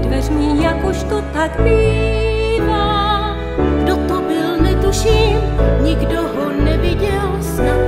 dveřmi, jak už to tak bývá. Kdo to byl, netuším, nikdo ho neviděl snad.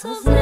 so